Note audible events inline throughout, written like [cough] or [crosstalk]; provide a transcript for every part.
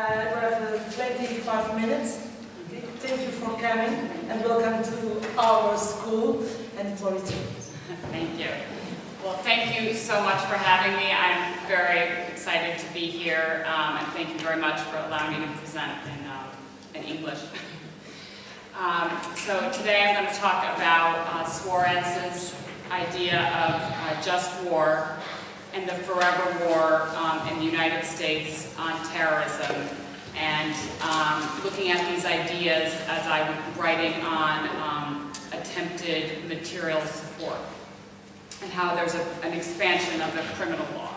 Uh, we have uh, 25 minutes. Thank you for coming and welcome to our school and it. Thank you. Well, thank you so much for having me. I'm very excited to be here, um, and thank you very much for allowing me to present in, um, in English. [laughs] Um, so today I'm going to talk about uh, Suarez's idea of uh, just war and the forever war um, in the United States on terrorism, and um, looking at these ideas as I'm writing on um, attempted material support and how there's a, an expansion of the criminal law.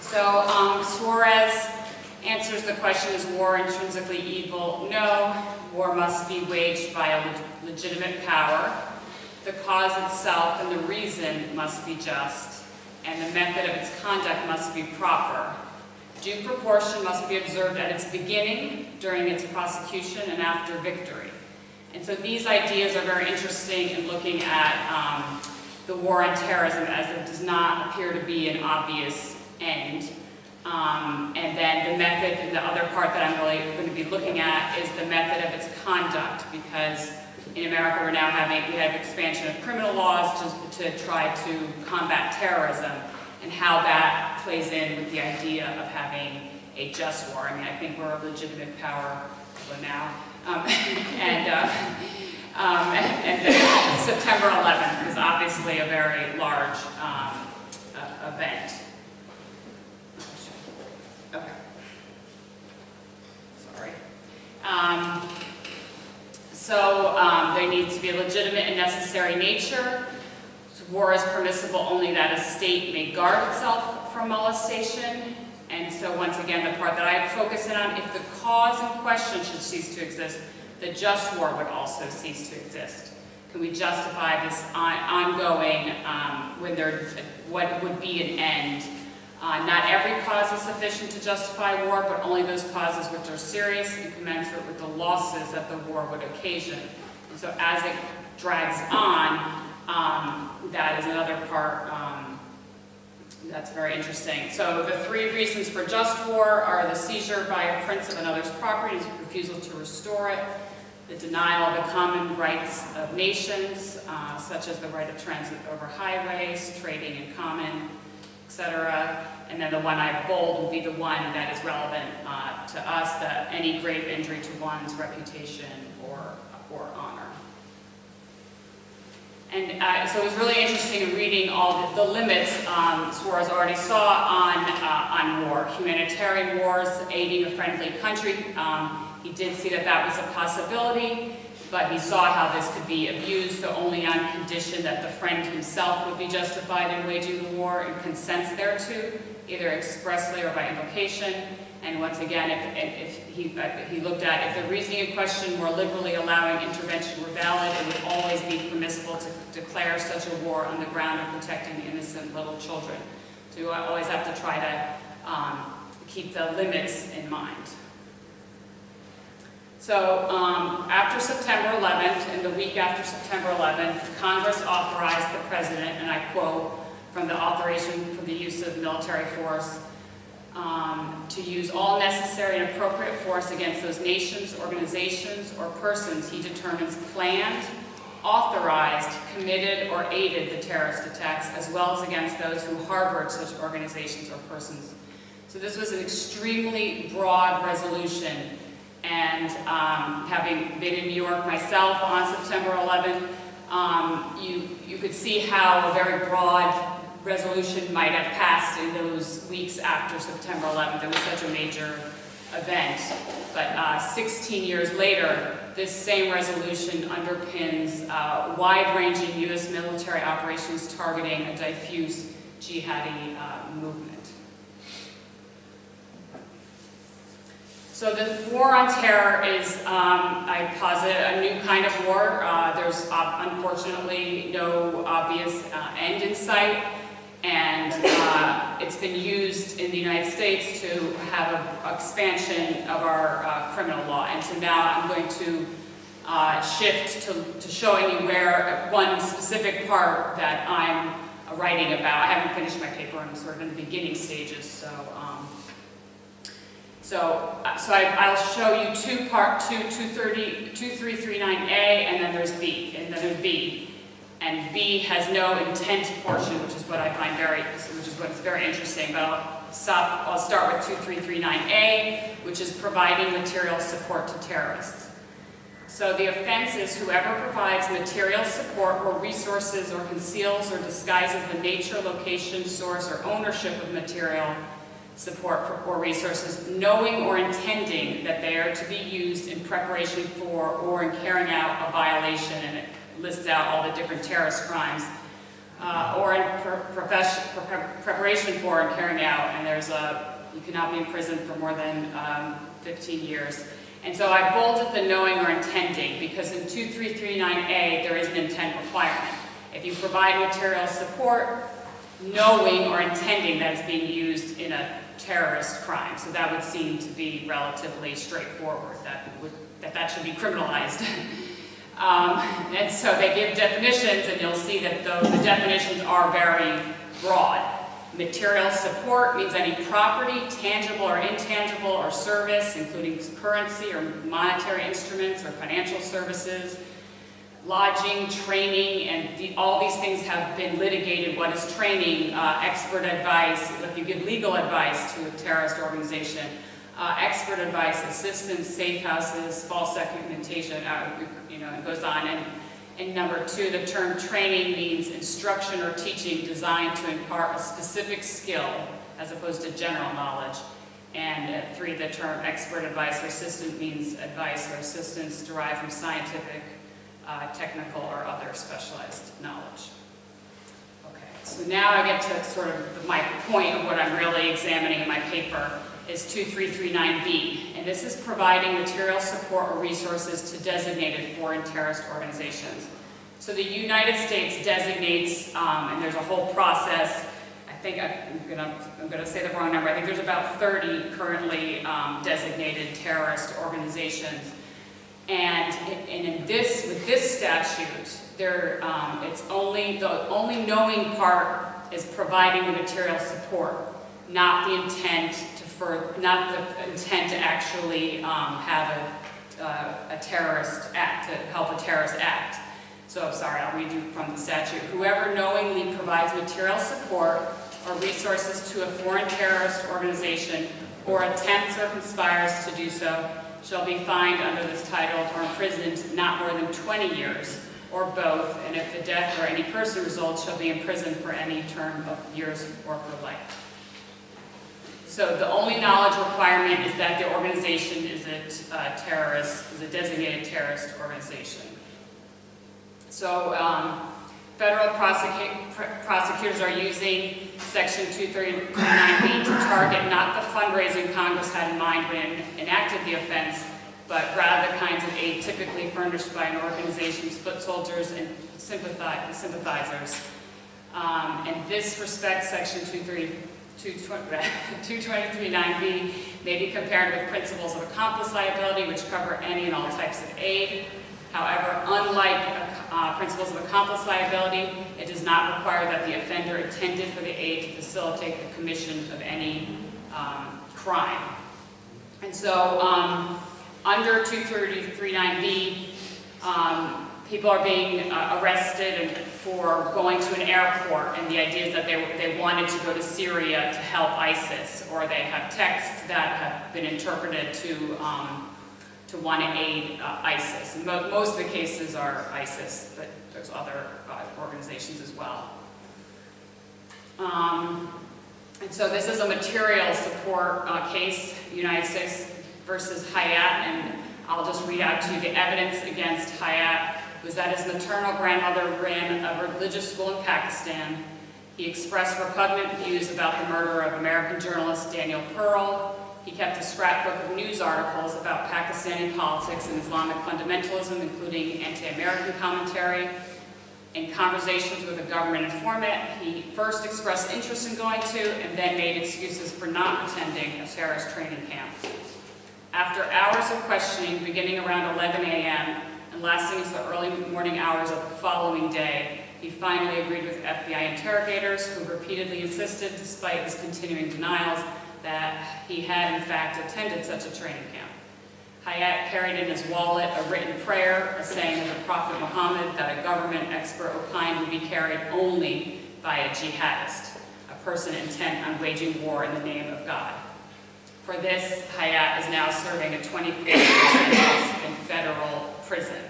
So um, Suarez answers the question, is war intrinsically evil? No, war must be waged by a leg- legitimate power. The cause itself and the reason must be just, and the method of its conduct must be proper. Due proportion must be observed at its beginning, during its prosecution, and after victory. And so these ideas are very interesting in looking at um, the war on terrorism as it does not appear to be an obvious end. Um, and then the method, the other part that I'm really going to be looking at is the method of its conduct, because in America we're now having, we have expansion of criminal laws to, to try to combat terrorism, and how that plays in with the idea of having a just war. I mean, I think we're a legitimate power now. Um, [laughs] and, uh, um, and, and September 11th is obviously a very large um, uh, event. Okay. Sorry. Um, so um, they need to be a legitimate and necessary nature. War is permissible only that a state may guard itself from molestation. And so once again, the part that I focus in on, if the cause in question should cease to exist, the just war would also cease to exist. Can we justify this on, ongoing um, when there, what would be an end? Uh, not every cause is sufficient to justify war, but only those causes which are serious and commensurate with the losses that the war would occasion. And so as it drags on, um, that is another part um, that's very interesting. So the three reasons for just war are the seizure by a prince of another's property, refusal to restore it, the denial of the common rights of nations, uh, such as the right of transit over highways, trading in common, etc. And then the one I bold will be the one that is relevant uh, to us, that any grave injury to one's reputation or, or honor. And uh, so it was really interesting reading all the, the limits um, Suarez already saw on, uh, on war. Humanitarian wars, aiding a friendly country. Um, he did see that that was a possibility, but he saw how this could be abused, so only on condition that the friend himself would be justified in waging the war and consents thereto, either expressly or by implication. And once again, if, if he, uh, he looked at if the reasoning in question were liberally allowing intervention were valid, it would always be permissible to declare such a war on the ground of protecting innocent little children. So you always have to try to um, keep the limits in mind. So um, after September 11th, and the week after September 11th, Congress authorized the President, and I quote from the authorization for the use of military force, um, to use all necessary and appropriate force against those nations, organizations, or persons he determines planned, authorized, committed, or aided the terrorist attacks, as well as against those who harbored such organizations or persons. So this was an extremely broad resolution, and um, having been in New York myself on September 11th, um, you, you could see how a very broad resolution might have passed in those weeks after September 11th. It was such a major event. But uh, 16 years later, this same resolution underpins uh, wide-ranging U.S. military operations targeting a diffuse jihadi uh, movement. So the war on terror is, um, I posit, a new kind of war. Uh, there's uh, unfortunately no obvious uh, end in sight and uh, it's been used in the United States to have an expansion of our uh, criminal law. And so now I'm going to uh, shift to, to showing you where one specific part that I'm writing about. I haven't finished my paper, I'm sort of in the beginning stages, so, um, so, uh, so I, I'll show you two part, two, 230, 2339A, and then there's B, and then there's B. And B has no intent portion, which is what I find very, which is what's very interesting, but I'll stop, I'll start with 2339A, which is providing material support to terrorists. So the offense is whoever provides material support or resources or conceals or disguises the nature, location, source, or ownership of material support for, or resources, knowing or intending that they are to be used in preparation for or in carrying out a violation, and it lists out all the different terrorist crimes, uh, or in preparation for and carrying out, and there's a, you cannot be in prison for more than um, 15 years. And so I bolded the knowing or intending, because in 2339A, there is an intent requirement. If you provide material support, knowing or intending that it's being used in a terrorist crime. So that would seem to be relatively straightforward, that would, that that should be criminalized. [laughs] Um, and so they give definitions, and you'll see that those, the definitions are very broad. Material support means any property, tangible or intangible, or service, including currency or monetary instruments or financial services, lodging, training, and the, all these things have been litigated. What is training? Uh, expert advice, if you give legal advice to a terrorist organization, uh, expert advice, assistance, safe houses, false documentation, uh, you know, it goes on. And, and number two, the term training means instruction or teaching designed to impart a specific skill as opposed to general knowledge. And uh, three, the term expert advice or assistant means advice or assistance derived from scientific, uh, technical, or other specialized knowledge. Okay, so now I get to sort of my point of what I'm really examining in my paper is 2339B, and this is providing material support or resources to designated foreign terrorist organizations. So the United States designates, um, and there's a whole process, I think I'm gonna, I'm gonna say the wrong number, I think there's about 30 currently um, designated terrorist organizations. And, and in this, with this statute, there, um, it's only, the only knowing part is providing the material support, not the intent to for, not the intent to actually um, have a, uh, a terrorist act, to help a terrorist act. So, I'm sorry, I'll read you from the statute. Whoever knowingly provides material support or resources to a foreign terrorist organization or attempts or conspires to do so shall be fined under this title or imprisoned not more than 20 years or both, and if the death or any person results, shall be imprisoned for any term of years or for life. So the only knowledge requirement is that the organization is a uh, terrorist, is a designated terrorist organization. So um, federal prosecu prosecutors are using Section 239B to target not the fundraising Congress had in mind when enacted the offense, but rather the kinds of aid typically furnished by an organization's foot soldiers and sympathizers. Um, in this respect, Section 223.9b [laughs] may be compared with principles of accomplice liability, which cover any and all types of aid. However, unlike uh, principles of accomplice liability, it does not require that the offender intended for the aid to facilitate the commission of any um, crime. And so, um, under 233.9b, um, people are being uh, arrested for going to an airport, and the idea is that they, they wanted to go to Syria to help ISIS, or they have texts that have been interpreted to um, to want to aid uh, ISIS. Mo most of the cases are ISIS, but there's other uh, organizations as well. Um, and so this is a material support uh, case, United States versus Hayat, and I'll just read out to you the evidence against Hayat was that his maternal grandmother ran a religious school in Pakistan. He expressed repugnant views about the murder of American journalist Daniel Pearl. He kept a scrapbook of news articles about Pakistani politics and Islamic fundamentalism, including anti-American commentary. In conversations with a government informant, he first expressed interest in going to and then made excuses for not attending a terrorist training camp. After hours of questioning, beginning around 11 a.m., and lasting into the early morning hours of the following day, he finally agreed with FBI interrogators who repeatedly insisted, despite his continuing denials, that he had in fact attended such a training camp. Hayat carried in his wallet a written prayer, a saying of the Prophet Muhammad that a government expert opined would be carried only by a jihadist, a person intent on waging war in the name of God. For this, Hayat is now serving a 24 year sentence in federal prison.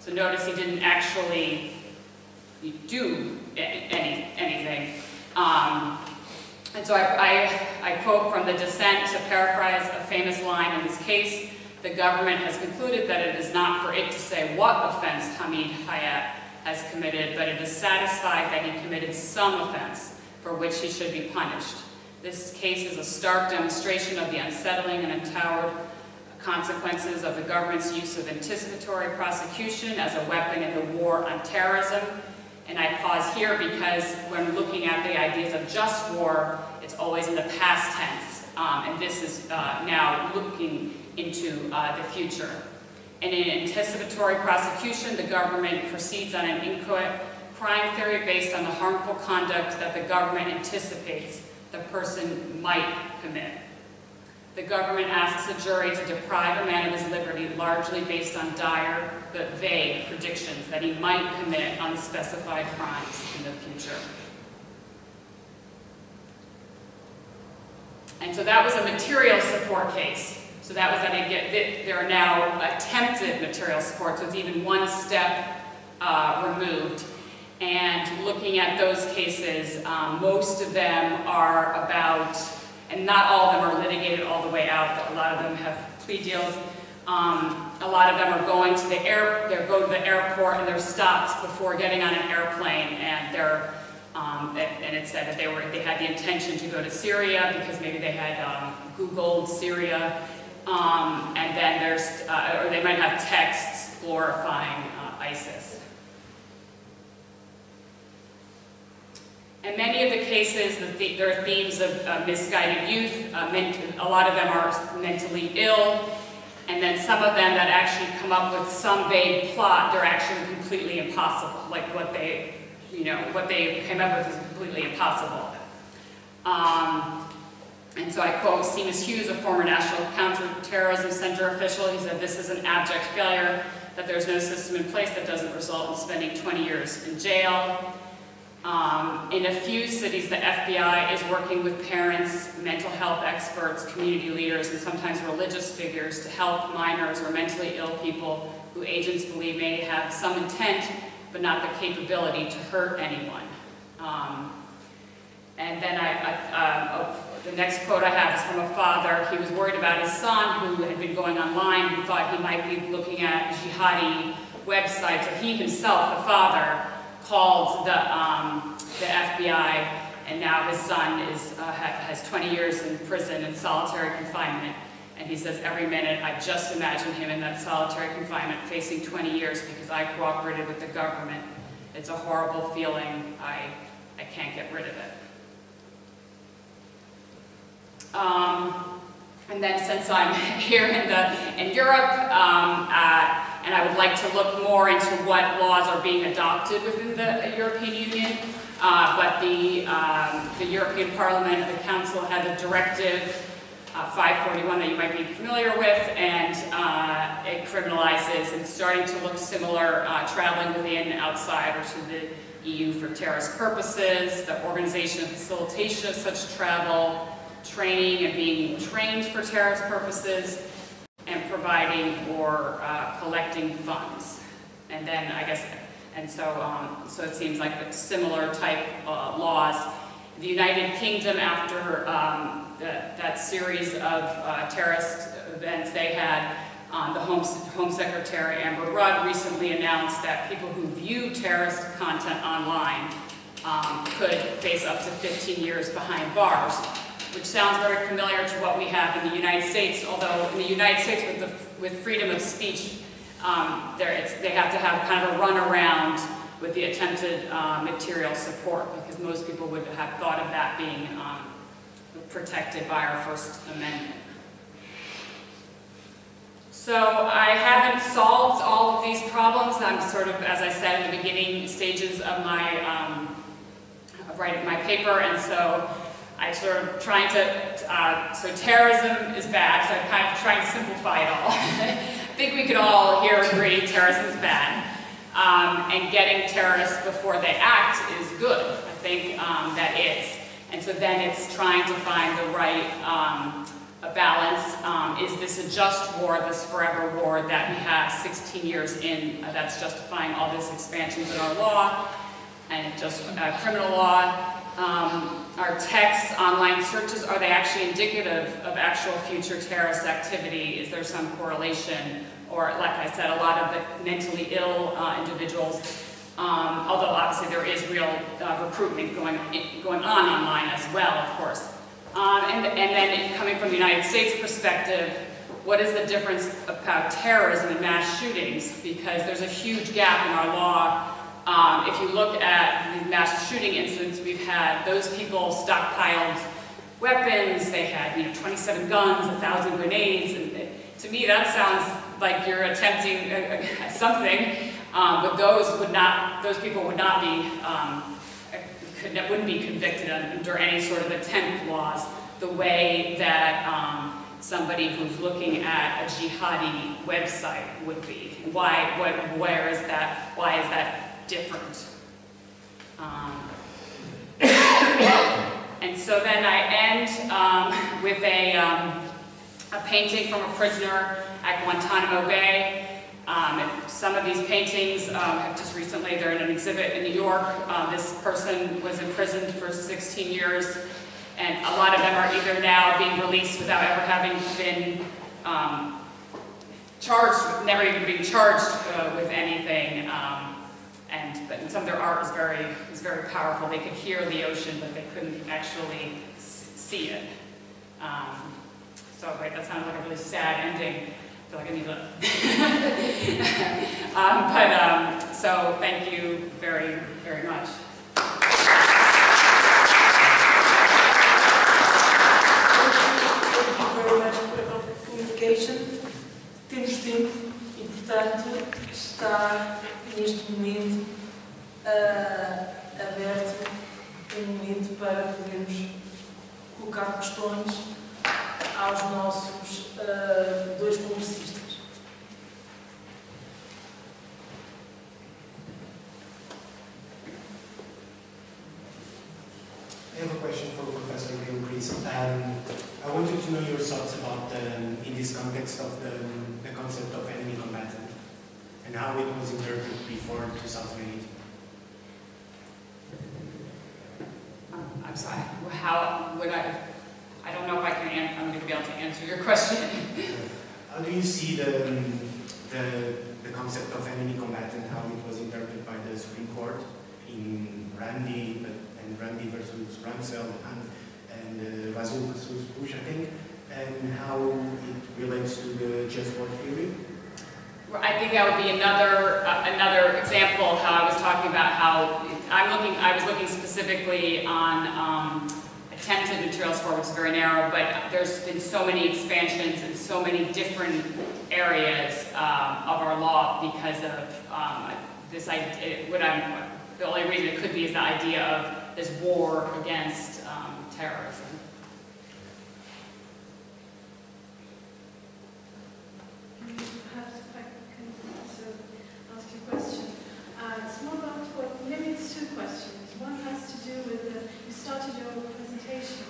So notice he didn't actually do any, anything. Um, and so I, I, I quote from the dissent to paraphrase a famous line in this case, the government has concluded that it is not for it to say what offense Hamid Hayat has committed, but it is satisfied that he committed some offense for which he should be punished. This case is a stark demonstration of the unsettling and untoward consequences of the government's use of anticipatory prosecution as a weapon in the war on terrorism. And I pause here because when looking at the ideas of just war, it's always in the past tense. Um, and this is uh, now looking into uh, the future. And in anticipatory prosecution, the government proceeds on an inchoate crime theory based on the harmful conduct that the government anticipates the person might commit. The government asks a jury to deprive a man of his liberty largely based on dire but vague predictions that he might commit unspecified crimes in the future. And so that was a material support case. So that was that get, there are now attempted material support, so it's even one step uh, removed. And looking at those cases, um, most of them are about, and not all of them are litigated all the way out, a lot of them have plea deals. Um, a lot of them are going to the air, they're going to the airport and they're stopped before getting on an airplane and they're, um, and, and it said that they were, they had the intention to go to Syria because maybe they had um, Googled Syria. Um, and then there's, uh, or they might have texts glorifying uh, ISIS. In many of the cases, the the there are themes of uh, misguided youth. Uh, a lot of them are mentally ill. And then some of them that actually come up with some vague plot, they're actually completely impossible. Like what they, you know, what they came up with is completely impossible. Um, and so I quote Seamus Hughes, a former National Counterterrorism Center official. He said, this is an abject failure, that there's no system in place that doesn't result in spending 20 years in jail. Um, in a few cities, the FBI is working with parents, mental health experts, community leaders, and sometimes religious figures to help minors or mentally ill people who agents believe may have some intent but not the capability to hurt anyone. Um, and then I, I um, the next quote I have is from a father. He was worried about his son who had been going online. He thought he might be looking at jihadi websites. So he himself, the father, called the, um, the FBI, and now his son is, uh, has 20 years in prison in solitary confinement. And he says, every minute I just imagine him in that solitary confinement facing 20 years because I cooperated with the government. It's a horrible feeling. I, I can't get rid of it. Um, and then since I'm [laughs] here in, the, in Europe, um, uh, and I would like to look more into what laws are being adopted within the European Union, uh, but the, um, the European Parliament, and the Council had a directive uh, 541 that you might be familiar with, and uh, it criminalizes and starting to look similar uh, traveling within, outside, or to the EU for terrorist purposes, the organization and facilitation of such travel, training and being trained for terrorist purposes, and providing or uh, collecting funds. And then I guess, and so, um, so it seems like similar type uh, laws. The United Kingdom, after um, the, that series of uh, terrorist events they had, um, the Home, Home Secretary Amber Rudd recently announced that people who view terrorist content online um, could face up to 15 years behind bars which sounds very familiar to what we have in the United States, although in the United States with, the, with freedom of speech, um, they have to have kind of a runaround with the attempted uh, material support, because most people would have thought of that being um, protected by our First Amendment. So I haven't solved all of these problems. I'm sort of, as I said, in the beginning stages of my, um, writing my paper, and so I sort of trying to, uh, so terrorism is bad, so I'm kind of trying to simplify it all. [laughs] I think we could all here agree terrorism is bad. Um, and getting terrorists before they act is good. I think um, that is. And so then it's trying to find the right um, a balance. Um, is this a just war, this forever war that we have 16 years in uh, that's justifying all these expansions in our law and just uh, criminal law? Um, our texts, online searches, are they actually indicative of actual future terrorist activity? Is there some correlation? Or, like I said, a lot of the mentally ill uh, individuals, um, although obviously there is real uh, recruitment going, going on online as well, of course. Um, and, and then coming from the United States perspective, what is the difference about terrorism and mass shootings? Because there's a huge gap in our law. Um, if you look at the mass shooting incidents we've had, those people stockpiled weapons, they had you know 27 guns, 1,000 grenades, and it, to me that sounds like you're attempting uh, uh, [laughs] something, um, but those would not, those people would not be um, could, wouldn't be convicted under any sort of attempt laws the way that um, somebody who's looking at a jihadi website would be. Why, what, where is that, why is that different? Um, and so then I end um, with a, um, a painting from a prisoner at Guantanamo Bay um, some of these paintings um, have just recently, they're in an exhibit in New York. Uh, this person was imprisoned for 16 years, and a lot of them are either now being released without ever having been um, charged, never even being charged uh, with anything. Um, and but some of their art is very, is very powerful. They could hear the ocean, but they couldn't actually see it. Um, so, right, that sounds like a really sad ending I feel like I need to. [laughs] um, but um, so thank you very, very much. Thank you very much. Temos tempo neste momento uh, aberto um momento para podermos colocar questões aos nossos uh, dois congressistas. I have a question for Professor Gilchrist. Um, I wanted to know your thoughts about, um, in this context of the, and how it was interpreted before 2008. I'm sorry, how would I, I don't know if I can, I'm going to be able to answer your [laughs] question. How do you see the, the, the concept of enemy combatant, how it was interpreted by the Supreme Court in Hamdi, and Hamdi versus Rumsfeld, and, and uh, Rasul versus Bush, I think, and how it relates to the just war theory? I think that would be another uh, another example of how I was talking about how I'm looking. I was looking specifically on um, attempted materials for, which is very narrow, but there's been so many expansions in so many different areas um, of our law because of um, this idea, what I'm, the only reason it could be is the idea of this war against um, terrorism. Perhaps if I can also ask you a question. Uh, it's more about, well, maybe it's two questions. One has to do with, the, you started your presentation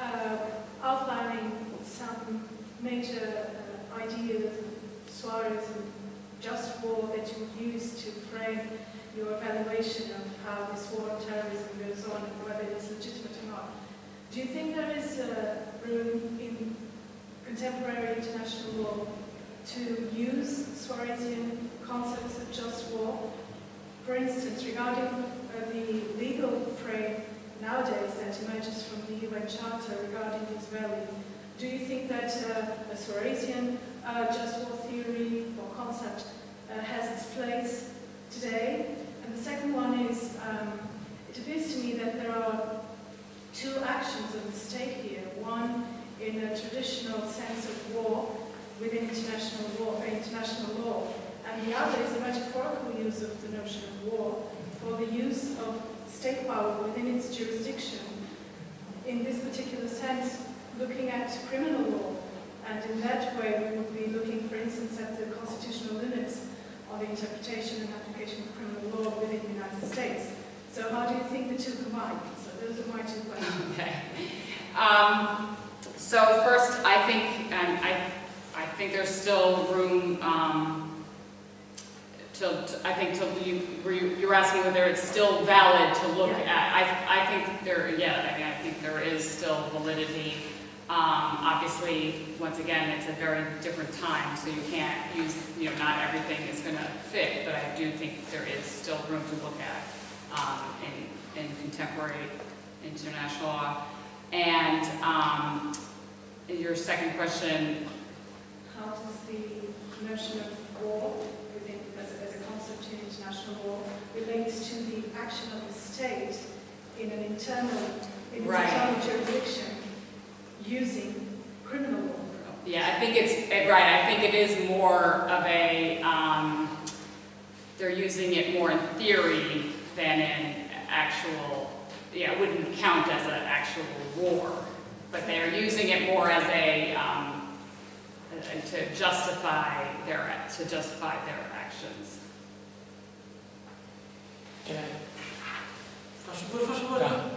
uh, outlining some major uh, ideas, Suarez and just war that you would use to frame your evaluation of how this war on terrorism goes on and whether it's legitimate or not. Do you think there is uh, room in contemporary international law to use Suarezian concepts of just war? For instance, regarding uh, the legal frame nowadays that emerges from the UN Charter regarding Israeli. Do you think that uh, a Suarezian uh, just war theory or concept uh, has its place today? And the second one is, um, it appears to me that there are actions of the state here. One in a traditional sense of war, within international law, uh, international law, and the other is a metaphorical use of the notion of war for the use of state power within its jurisdiction. In this particular sense, looking at criminal law, and in that way we would be looking, for instance, at the constitutional limits of the interpretation and application of criminal law within the United States. So how do you think the two combine? So those are my two questions. [laughs] Okay. Um, so first, I think, and I, I think there's still room, um, to, to- I think to, you, you're asking whether it's still valid to look Yeah. at, I, I think there, yeah, I mean, I think there is still validity. Um, obviously, once again, it's a very different time, so you can't use, you know, not everything is gonna fit, but I do think there is still room to look at, um, in, in contemporary international law. And um, your second question, How does the notion of war within, as a, as a concept in international law relates to the action of the state in an internal, in Right. internal jurisdiction using criminal law? yeah, I think it's, eh, right, I think it is more of a, um, they're using it more in theory than in actual, yeah, it wouldn't count as an actual war, but they're using it more as a, um, uh, to justify their, to justify their actions. Can I? Faz favor, faz favor.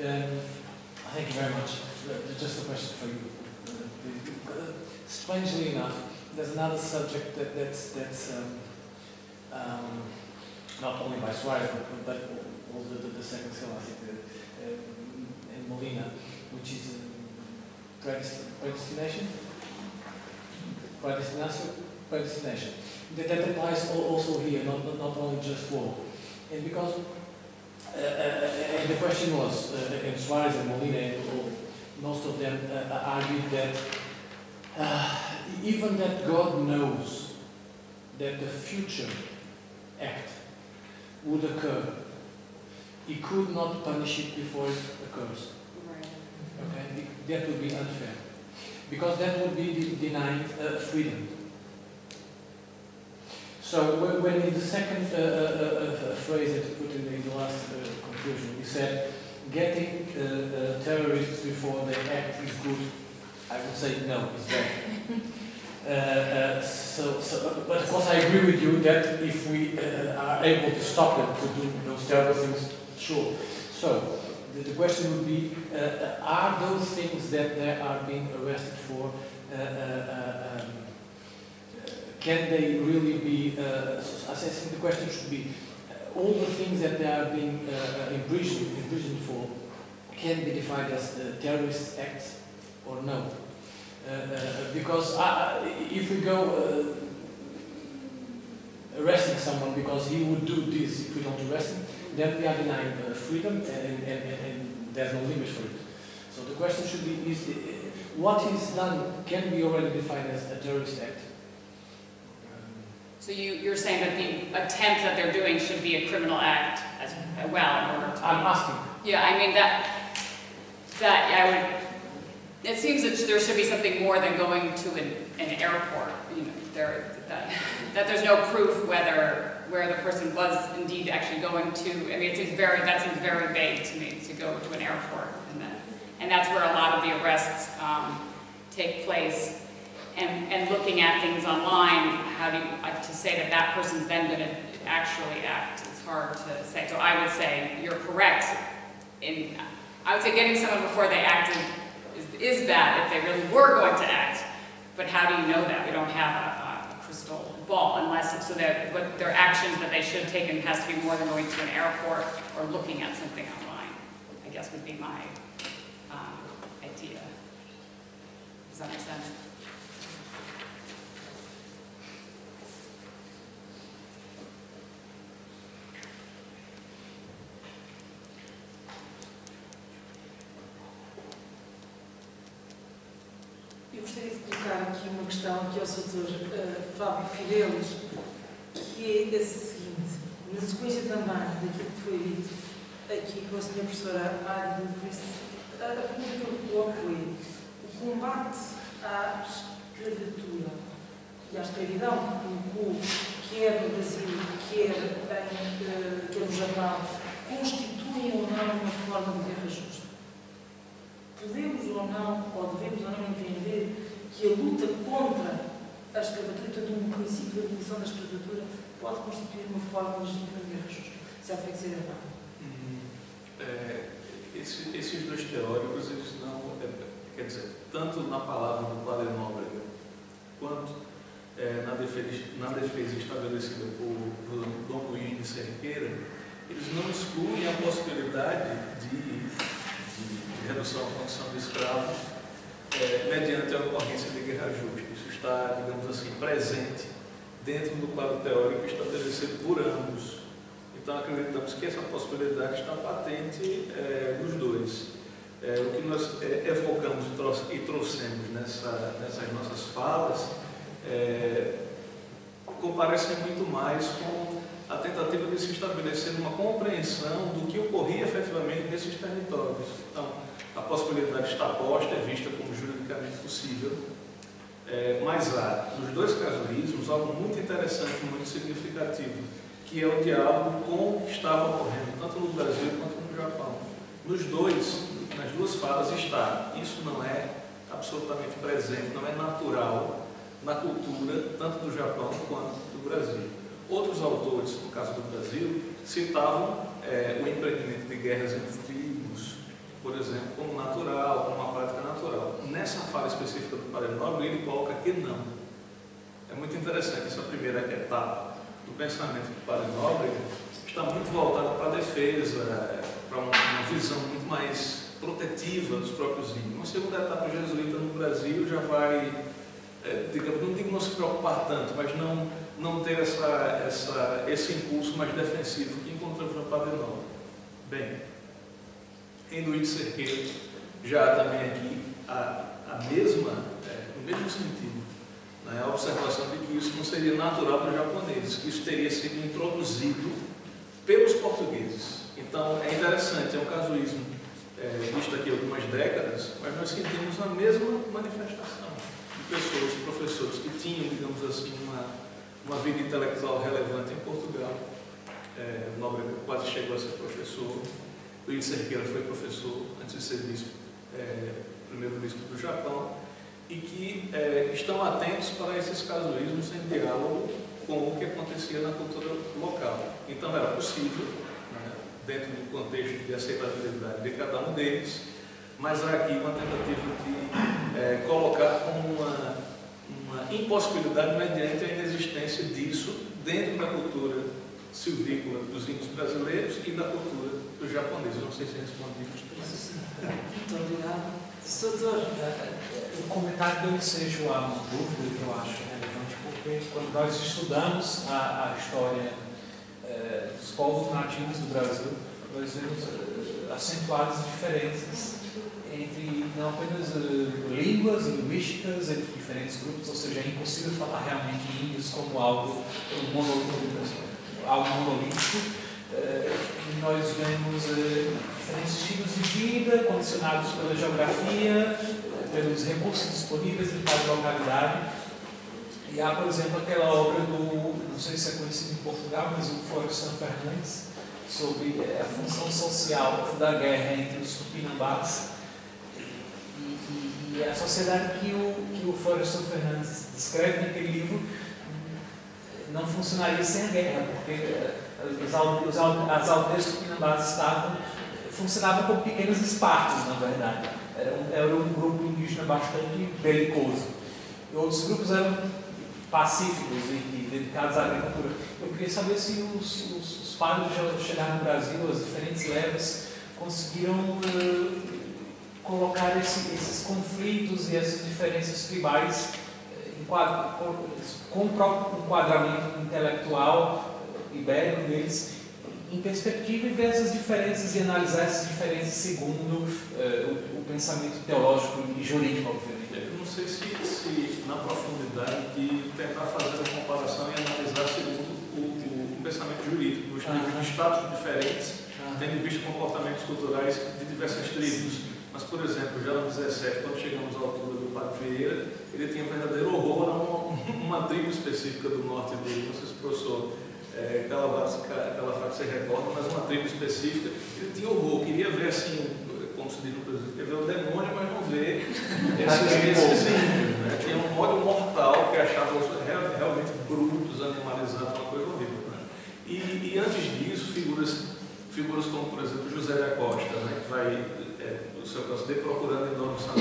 Yeah. Um, Thank you very much. Uh, Just a question for you. Uh, uh, Strangely enough, there's another subject that, that's, that's um, um, not only by Suarez, but, but also the, the second think, uh, in Molina, which is um, predest- predestination? Predestination? Predestination. That, that applies also here, not, not- not only just war. And because uh, uh, uh, and the question was, uh, in Suarez and Molina, and all, most of them uh, argued that uh, even that God knows that the future act would occur, He could not punish it before it occurs. Okay, that would be unfair, because that would be de- denying uh, freedom. So when, in the second uh, uh, uh, uh, phrase that you put in the, in the last uh, conclusion, you said getting uh, uh, terrorists before they act is good. I would say no, it's bad. [laughs] uh, uh, so, so, but of course I agree with you that if we uh, are able to stop them to do those terrible things, sure. So the, the question would be, uh, uh, are those things that they are being arrested for uh, uh, uh, um, can they really be, uh, the question should be, uh, all the things that they are being uh, uh, imprisoned, imprisoned for can be defined as uh, terrorist acts or no? Uh, uh, because if we go uh, arresting someone because he would do this if we don't arrest him, then we are denying uh, freedom and, and, and, and there's no limit for it. So the question should be, is the, what is done can be already defined as a terrorist act? So you, you're saying that the attempt that they're doing should be a criminal act as well in order to. I'm asking. Yeah, I mean, that, that, I would, it seems that there should be something more than going to an, an airport, you know, there, that, that there's no proof whether, where the person was indeed actually going to, I mean, it seems very, that seems very vague to me, to go to an airport, and that, and that's where a lot of the arrests, um, take place. And, and looking at things online, how do you, like, to say that that person's then gonna actually act, it's hard to say. So I would say, you're correct, in, I would say getting someone before they acted is, is bad if they really were going to act. But how do you know that? We don't have a, ball unless, so that what their actions that they should have taken has to be more than going to an airport or looking at something online, I guess would be my, um, idea. Does that make sense? Aqui uma questão aqui ao Sr. eh, Fábio Fidelis, que é a seguinte, na sequência também daquilo que foi dito aqui com a Sra. Professora isso, a pergunta que eu coloco é o combate às escravatura e à escravidão que o quer no Brasil, quer, em, eh, quer no Japão, constituem ou não uma forma de guerra justa. Podemos ou não, ou devemos ou não entender que a luta contra a escravatura, portanto, um princípio de abolição da escravatura, pode constituir uma forma legítima de guerra justa. Certo tem que ser. Hum, é, esse, esses dois teóricos, eles não, é, quer dizer, tanto na palavra do Padre Nóbrega, quanto é, na, defesa, na defesa estabelecida por, por Dom Luiz de Cerqueira, eles não excluem a possibilidade de, de redução à condição de escravos é, mediante a ocorrência de guerra justa. Isso está, digamos assim, presente dentro do quadro teórico estabelecido por ambos. Então, acreditamos que essa possibilidade está patente é, nos dois. É, o que nós é, evocamos e trouxemos nessa, nessas nossas falas é, comparecem muito mais com a tentativa de se estabelecer uma compreensão do que ocorria efetivamente nesses territórios. Então, a possibilidade está posta, é vista como juridicamente possível, é, mas há, nos dois casuísmos, algo muito interessante, muito significativo, que é o diálogo com o que estava ocorrendo, tanto no Brasil quanto no Japão. Nos dois, nas duas falas está, isso não é absolutamente presente, não é natural na cultura, tanto do Japão quanto do Brasil. Outros autores, no caso do Brasil, citavam é, o empreendimento de guerras entre por exemplo, como natural, como uma prática natural. Nessa fala específica do Padre Nobre, ele coloca que não. É muito interessante essa primeira etapa do pensamento do Padre Nobre, está muito voltado para a defesa, para uma, uma visão muito mais protetiva dos próprios índios. Uma segunda etapa jesuíta no Brasil já vai, é, digamos, não digo não se preocupar tanto, mas não não ter essa, essa, esse impulso mais defensivo que encontramos no Padre Nobre. Bem, em Luiz Cerqueira, já também aqui a, a mesma, é, o mesmo sentido, né, a observação de que isso não seria natural para os japoneses, que isso teria sido introduzido pelos portugueses. Então é interessante, é um casuísmo é, visto aqui algumas décadas, mas nós sentimos a mesma manifestação de pessoas, professores que tinham, digamos assim, uma uma vida intelectual relevante em Portugal. É, Nobre quase chegou a ser professor. Luiz Cerqueira foi professor antes de ser bispo, é, primeiro bispo do Japão, e que é, estão atentos para esses casuísmos em diálogo com o que acontecia na cultura local. Então era possível, né, dentro do contexto de aceitabilidade de cada um deles, mas há aqui uma tentativa de é, colocar como uma uma impossibilidade mediante a inexistência disso dentro da cultura silvícola dos índios brasileiros e da cultura dos japoneses. Não sei se respondi isso. Muito obrigado. Doutor, o comentário do ensejo a uma dúvida que eu acho relevante, porque quando nós estudamos a, a história eh, dos povos nativos do Brasil, nós vemos eh, acentuadas diferenças entre não apenas uh, línguas linguísticas entre diferentes grupos, ou seja, é impossível falar realmente índios como algo monolítico. Algo monolítico. Uh, nós vemos uh, diferentes estilos de vida condicionados pela geografia, pelos recursos disponíveis em cada localidade. E há, por exemplo, aquela obra do, não sei se é conhecido em Portugal, mas o Florestan Fernandes, sobre a função social da guerra entre os tupinambás e a sociedade que o, que o Florestan Fernandes descreve naquele livro não funcionaria sem a guerra, porque eh, as aldeias, as aldeias tupinambás estavam, funcionavam como pequenos espartos, na verdade. Era um, era um grupo indígena bastante belicoso. E outros grupos eram pacíficos e, dedicados à agricultura. Eu queria saber se os, os, os padres já chegaram no Brasil, as diferentes levas, conseguiram uh, colocar esse, esses conflitos e essas diferenças tribais eh, com o próprio enquadramento intelectual ibérico deles em perspectiva e ver essas diferenças e analisar essas diferenças segundo uh, o, o, pensamento teológico e jurídico, obviamente. Eu não sei se, se na profundidade de tentar fazer a comparação e analisar segundo o, o, o pensamento jurídico, os de estados diferentes, ah, tendo visto comportamentos culturais de diversas tribos. Mas, por exemplo, já no 17, quando chegamos à altura do Padre Vieira, ele tinha um verdadeiro horror a uma, uma tribo específica do norte dele, não sei se o professor é, Calafate se recorda, mas uma tribo específica, ele tinha horror, queria ver assim, como se diz no Brasil, queria ver o demônio, mas não ver esses, esses índios. Né? Tinha um ódio mortal que achava realmente brutos, animalizados, uma coisa horrível. Né? E, e antes disso, figuras, figuras como, por exemplo, José da Costa, né? que vai, é, o seu caso, de Procurando em Dono Santo,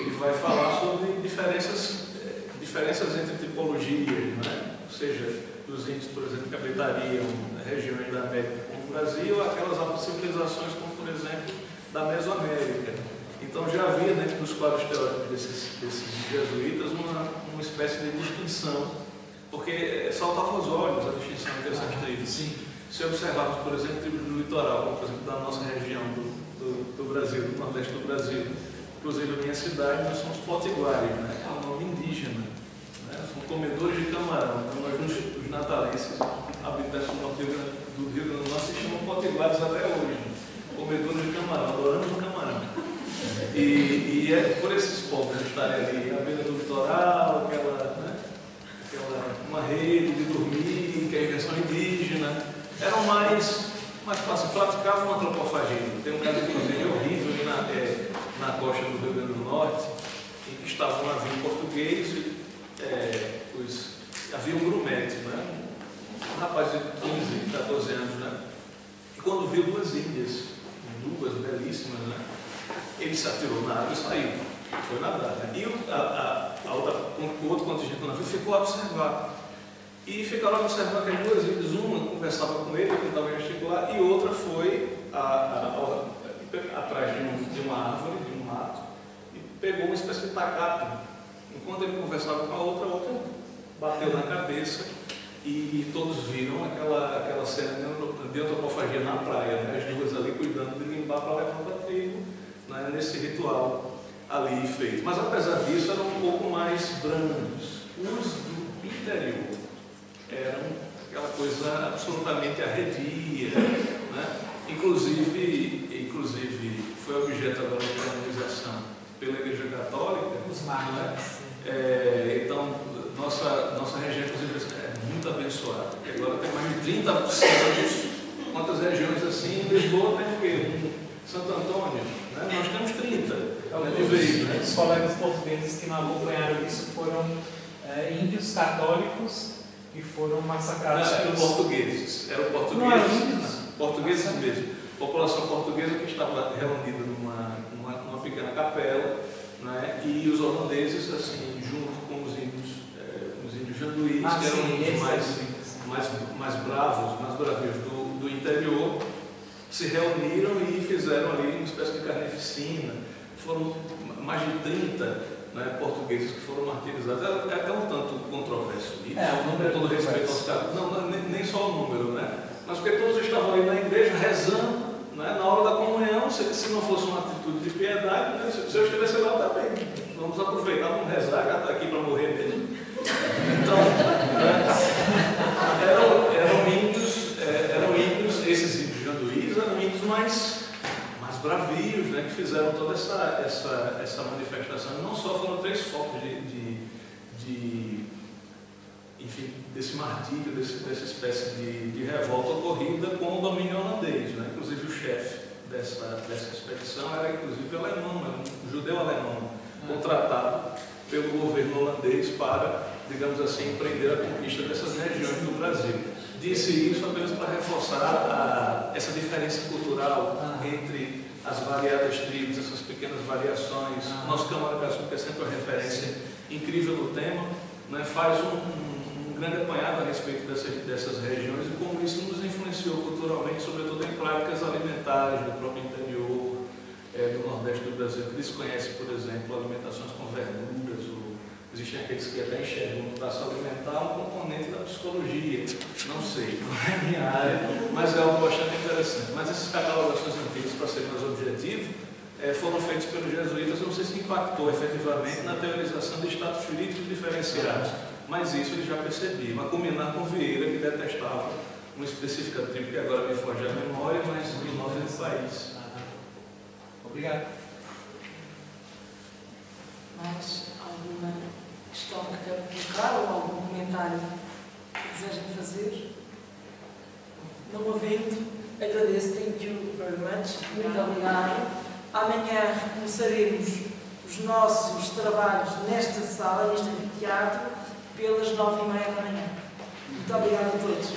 ele vai falar sobre diferenças, é, diferenças entre tipologias, né? ou seja, dos índios, por exemplo, que habitariam regiões da América como o Brasil, aquelas civilizações como, por exemplo, da Mesoamérica. Então já havia dentro dos quadros teóricos desses, desses jesuítas uma, uma espécie de distinção, porque saltava aos olhos a distinção entre essas tribos. Sim. Se observarmos, por exemplo, tribos do litoral, como por exemplo da nossa região do, do, do Brasil, do Nordeste do Brasil, inclusive a minha cidade, nós somos potiguares, né? é um nome indígena, né? são comedores de camarão. Então nós nos natalenses, habitantes do, norte do Rio Grande do Norte, até hoje, comedores de camarão, adoramos o camarão. E, e é por esses povos estarem ali, à beira do litoral, aquela, né, aquela uma rede de dormir, que é a invenção indígena, eram mais, mais fáceis, praticavam uma antropofagia. Tem um caso, inclusive, horrível na, é, na costa do Rio Grande do Norte, em que estava um navio português, é, os havia um grumete, né? um rapaz de 15, 14 anos, né? e quando viu duas índias, duas belíssimas, né? ele atirou na água e saiu, foi nadar. Né? E o, a, a, a outra, o outro contingente do navio ficou a observar. E ficaram observando aquelas duas índias, uma conversava com ele, tentava gesticular, e outra foi a, atrás de, um, de, uma árvore, de um mato, e pegou uma espécie de tacape. Enquanto ele conversava com a outra, a outra bateu na cabeça e todos viram aquela, aquela cena de antropofagia na praia, né? as duas ali cuidando de limpar para levar para a tribo, né? Nesse ritual ali feito. Mas apesar disso, eram um pouco mais brandos. Os do interior eram aquela coisa absolutamente arredia, né? inclusive, inclusive foi objeto agora de canonização pela Igreja Católica. Os. Né? É, então, nossa, nossa região, inclusive, é muito abençoada. Agora tem mais de 30 santos. Quantas regiões assim? Em Lisboa tem o quê? Santo Antônio. Né? Nós temos 30 né, de vez. Né? Os colegas portugueses que não acompanharam isso foram é, índios católicos e foram massacrados não, pelos... portugueses. Eram portugueses. Não eram índios? Portugueses ah, mesmo. População portuguesa que estava reunida numa, numa, numa pequena capela, né? e os holandeses, assim, junto janduís, ah, que eram sim, os mais, mais, mais bravos, mais bravios do, do interior, se reuniram e fizeram ali uma espécie de carneficina. Foram mais de 30 né, portugueses que foram martirizados. É, é até um tanto controverso isso, é, o número com todo respeito aos caras. Não, não, nem só o número, né? Mas porque todos estavam ali na igreja rezando, né, na hora da comunhão, se, se não fosse uma atitude de piedade, né, se, se eu estivesse lá também, vamos aproveitar, vamos rezar, já está aqui para morrer mesmo. Então, [laughs] eram, eram índios, é, eram índios, esses índios janduís eram índios mais, mais bravios, né, que fizeram toda essa, essa, essa manifestação. Não só foram três focos de, de, de enfim, desse martírio, desse, dessa espécie de, de revolta ocorrida com o domínio holandês. Né? Inclusive o chefe dessa, dessa expedição era inclusive alemão, era um judeu alemão, contratado pelo governo holandês para digamos assim, empreender a conquista dessas regiões do Brasil. Disse isso apenas para reforçar a, essa diferença cultural entre as variadas tribos, essas pequenas variações. Ah. Nosso Câmara que é sempre uma referência incrível no tema, né, faz um, um, um, grande apanhado a respeito dessas, dessas regiões e como isso nos influenciou culturalmente, sobretudo em práticas alimentares do próprio interior é, do Nordeste do Brasil, que desconhece, por exemplo, alimentações com verduras Existem aqueles que até enxergam a mutação alimentar um componente da psicologia. Não sei, não é minha área, mas é algo bastante interessante. Mas essas catalogações antigas, para ser mais objetivo, é, foram feitos pelos jesuítas, eu não sei se impactou efetivamente na teorização de status jurídicos diferenciados, mas isso eles já percebiam. A culminar com Vieira, que detestava uma específica tribo, que agora me foge a memória, mas do norte do país. Obrigado. mais alguma questão que queiram colocar ou algum comentário que desejem fazer? Não havendo, agradeço. Thank you very much. Muito obrigada. Amanhã recomeçaremos os nossos trabalhos nesta sala, neste anfiteatro, pelas nove e meia da manhã. Muito obrigada a todos.